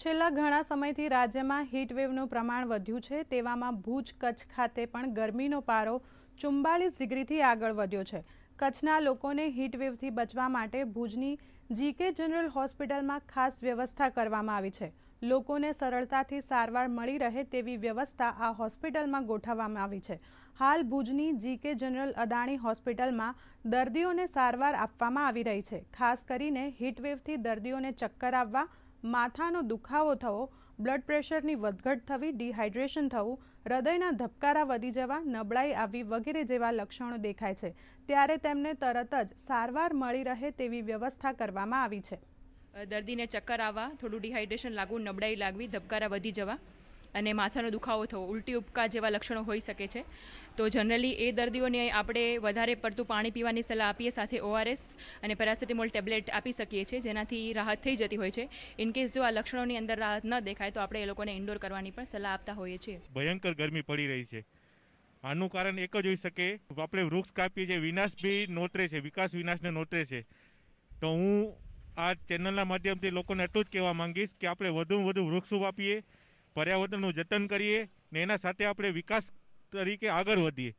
છેલ્લા ઘણા સમયથી રાજ્યમાં હીટવેવનું પ્રમાણ વધ્યું છે. તેવામાં ભુજ કચ્છ ખાતે પણ ગરમીનો પારો ચુમ્બાલીસ ડિગ્રીથી આગળ વધ્યો છે. કચ્છના લોકોને હીટવેવથી બચવા માટે ભુજની જીકે જનરલ હોસ્પિટલમાં ખાસ વ્યવસ્થા કરવામાં આવી છે. લોકોને સરળતાથી સારવાર મળી રહે તેવી વ્યવસ્થા આ હોસ્પિટલમાં ગોઠવવામાં આવી છે. હાલ ભુજની જીકે જનરલ અદાણી હોસ્પિટલમાં દર્દીઓને સારવાર આપવામાં આવી રહી છે. ખાસ કરીને હીટવેવથી દર્દીઓને ચક્કર આવવા માથાનો દુખાવો થવો બ્લડ પ્રેશરની વધઘટ થવી ડિહાઇડ્રેશન થવું, હૃદયના ધબકારા વધી જવા, નબળાઈ આવી વગેરે જેવા લક્ષણો દેખાય છે. ત્યારે તેમને તરત જ સારવાર મળી રહે તેવી વ્યવસ્થા કરવામાં આવી છે. દર્દીને ચક્કર આવવા, થોડું ડિહાઇડ્રેશન લાગવું, નબળાઈ લાગવી, ધબકારા વધી જવા. અને માથાનો દુખાવો થવો, ઉલટી ઉપકા જેવા લક્ષણો હોઈ શકે છે. તો જનરલી એ દર્દીઓને આપણે વધારે પડતું પાણી પીવાની સલાહ આપીએ સાથે ઓઆરએસ અને પેરાસિટામોલ ટેબ્લેટ આપી શકીએ છીએ, જેનાથી રાહત થઈ જતી હોય છે. ઇનકેસ જો આ લક્ષણોની અંદર રાહત ન દેખાય, તો આપણે એ લોકોને ઇન્ડોર કરવાની પણ સલાહ આપતા હોઈએ છીએ. ભયંકર ગરમી પડી રહી છે. આનું કારણ એક જ હોઈ શકે, આપણે વૃક્ષ કાપીએ છીએ, વિનાશ બી નોતરે છે, વિકાસ વિનાશને નોતરે છે. તો હું આ ચેનલના માધ્યમથી લોકોને એટલું જ કહેવા માંગીશ કે આપણે વધુમાં વધુ વૃક્ષો વાપીએ પર્યાવરણનું જતન કરીએ ને એના સાથે આપણે વિકાસ તરીકે આગળ વધીએ.